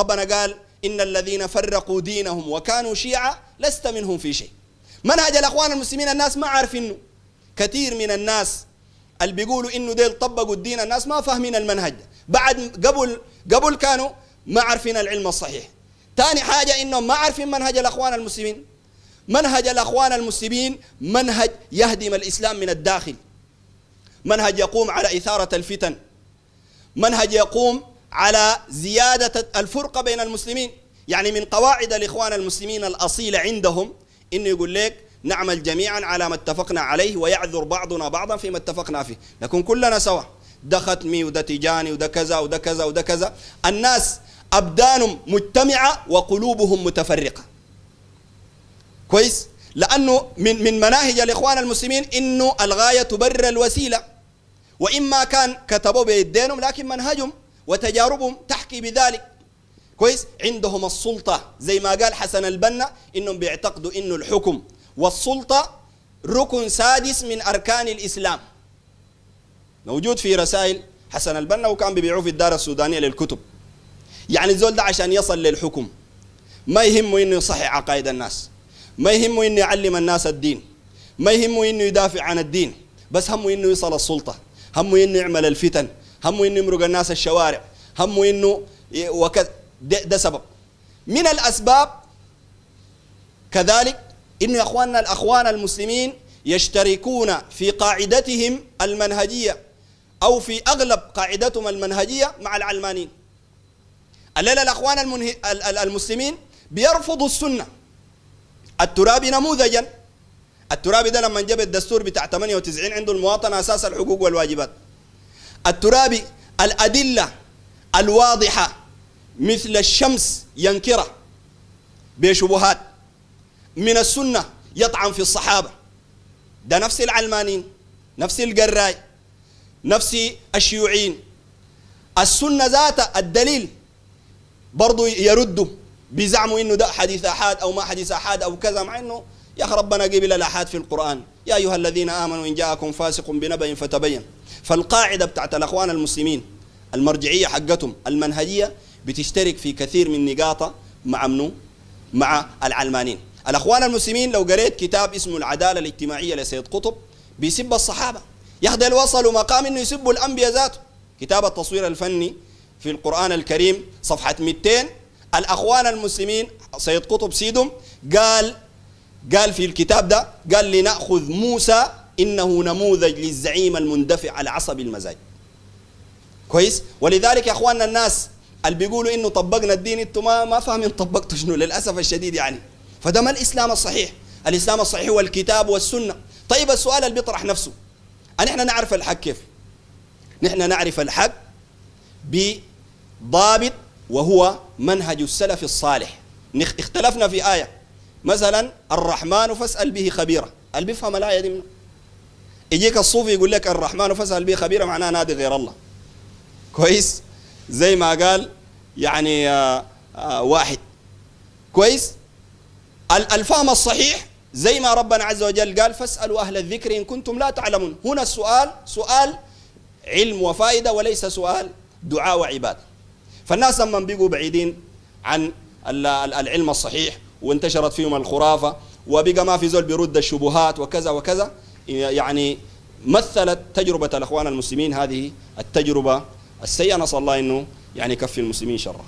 ربنا قال إن الذين فرقوا دينهم وكانوا شيعا لست منهم في شيء. منهج الأخوان المسلمين الناس ما عارفينه كثير من الناس اللي بيقولوا إنه ديل طبقوا الدين الناس ما فاهمين المنهج بعد قبل قبل كانوا ما عارفين العلم الصحيح. ثاني حاجة إنهم ما عارفين منهج الأخوان المسلمين. منهج الأخوان المسلمين منهج يهدم الإسلام من الداخل. منهج يقوم على إثارة الفتن. منهج يقوم على زيادة الفرقة بين المسلمين. يعني من قواعد الإخوان المسلمين الأصيلة عندهم إنه يقول لك نعمل جميعا على ما اتفقنا عليه ويعذر بعضنا بعضا فيما اتفقنا فيه. نكون كلنا سوا. ده ختمي وده تجاني وده كذا وده كذا وده كذا. الناس أبدانهم مجتمعة وقلوبهم متفرقة. كويس؟ لأنه من من مناهج الإخوان المسلمين إنه الغاية تبرر الوسيلة. وإما كان كتبوا بيدينهم لكن منهجهم وتجاربهم تحكي بذلك. كويس؟ عندهم السلطة. زي ما قال حسن البنا إنهم بيعتقدوا إنه الحكم. والسلطة ركن سادس من أركان الإسلام. موجود في رسائل حسن البنا وكان بيبيعوه في الدار السودانية للكتب. يعني الزول ده عشان يصل للحكم. ما يهمه إنه يصحح عقائد الناس. ما يهمه إنه يعلم الناس الدين. ما يهمه إنه يدافع عن الدين. بس همه إنه يصل السلطة. همه إنه يعمل الفتن. همه إنه يمرق الناس الشوارع همه إنه وكذا ده, ده سبب. من الأسباب كذلك إنه يا أخواننا الأخوان المسلمين يشتركون في قاعدتهم المنهجية أو في أغلب قاعدتهم المنهجية مع العلمانيين. الليلة الأخوان المنه... المسلمين بيرفضوا السنة. الترابي نموذجا. الترابي ده لما جاب الدستور بتاع 98 عنده المواطنة أساس الحقوق والواجبات. الترابي الأدلة الواضحة مثل الشمس ينكرة بشبهات من السنة يطعن في الصحابة. ده نفس العلمانيين نفس القراي نفس الشيوعيين. السنة ذات الدليل برضو يردوا بيزعموا إنه ده حديث احاد أو ما حديث احاد أو كذا مع إنه يا ربنا قبل الاحاد في القرآن يا أيها الذين آمنوا إن جاءكم فاسق بنبأ فتبين. فالقاعدة بتاعت الأخوان المسلمين المرجعية حقتهم المنهجية بتشترك في كثير من نقاطها مع منو؟ مع العلمانيين. الأخوان المسلمين لو قريت كتاب اسمه العدالة الاجتماعية لسيد قطب بيسب الصحابة. ياخذ وصلوا مقام إنه يسبوا الأنبياء ذاته. كتاب التصوير الفني في القرآن الكريم صفحة 200 الأخوان المسلمين سيد قطب سيدهم قال قال في الكتاب ده قال لنأخذ موسى إنه نموذج للزعيم المندفع العصبي المزاج. كويس؟ ولذلك يا أخواننا الناس اللي بيقولوا إنه طبقنا الدين أنتم ما ما فاهمين طبقتوا شنو للأسف الشديد يعني. فده ما الإسلام الصحيح. الإسلام الصحيح هو الكتاب والسنة. طيب السؤال اللي بيطرح نفسه ان إحنا نعرف الحق كيف؟ نحن نعرف الحق بضابط وهو منهج السلف الصالح. اختلفنا في آية. مثلا الرحمن فاسأل به خبيرا. اللي بيفهم الآية دي منه يجيك الصوفي يقول لك الرحمن فاسأل به خبيرا معناه نادي غير الله. كويس؟ زي ما قال يعني آآ آآ واحد. كويس؟ الفهم الصحيح زي ما ربنا عز وجل قال فاسألوا أهل الذكر إن كنتم لا تعلمون. هنا السؤال سؤال علم وفائدة وليس سؤال دعاء وعبادة. فالناس لما بيقوا بعيدين عن العلم الصحيح وانتشرت فيهم الخرافة وبقى ما في زول بيرد الشبهات وكذا وكذا يعني مثلت تجربة الأخوان المسلمين هذه التجربة السيئة. نسأل الله أنه يعني يكفي المسلمين شرا